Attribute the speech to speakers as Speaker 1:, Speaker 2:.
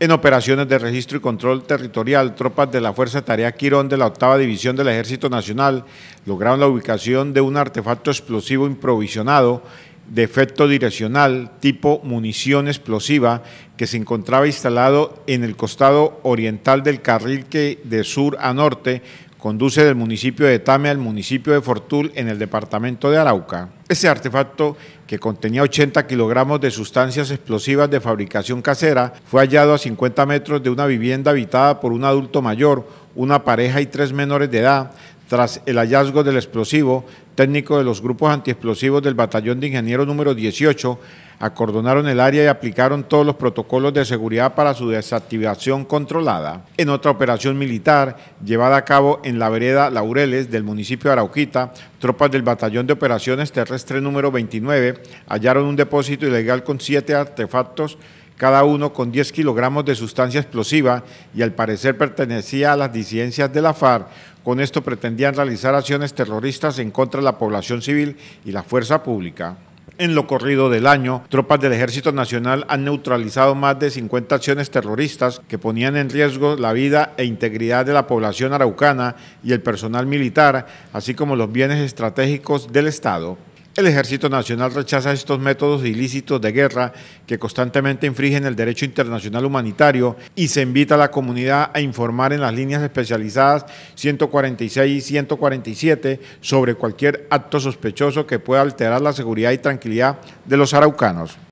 Speaker 1: En operaciones de registro y control territorial, tropas de la Fuerza Tarea Quirón de la octava División del Ejército Nacional lograron la ubicación de un artefacto explosivo improvisionado de efecto direccional tipo munición explosiva que se encontraba instalado en el costado oriental del carril que de sur a norte conduce del municipio de Tame al municipio de Fortul en el departamento de Arauca. Ese artefacto, que contenía 80 kilogramos de sustancias explosivas de fabricación casera, fue hallado a 50 metros de una vivienda habitada por un adulto mayor, una pareja y tres menores de edad, tras el hallazgo del explosivo, técnico de los grupos antiexplosivos del Batallón de Ingenieros número 18 acordonaron el área y aplicaron todos los protocolos de seguridad para su desactivación controlada. En otra operación militar llevada a cabo en la vereda Laureles del municipio de Arauquita, tropas del Batallón de Operaciones Terrestre número 29 hallaron un depósito ilegal con siete artefactos cada uno con 10 kilogramos de sustancia explosiva y al parecer pertenecía a las disidencias de la FARC. Con esto pretendían realizar acciones terroristas en contra de la población civil y la fuerza pública. En lo corrido del año, tropas del Ejército Nacional han neutralizado más de 50 acciones terroristas que ponían en riesgo la vida e integridad de la población araucana y el personal militar, así como los bienes estratégicos del Estado. El Ejército Nacional rechaza estos métodos ilícitos de guerra que constantemente infringen el derecho internacional humanitario y se invita a la comunidad a informar en las líneas especializadas 146 y 147 sobre cualquier acto sospechoso que pueda alterar la seguridad y tranquilidad de los araucanos.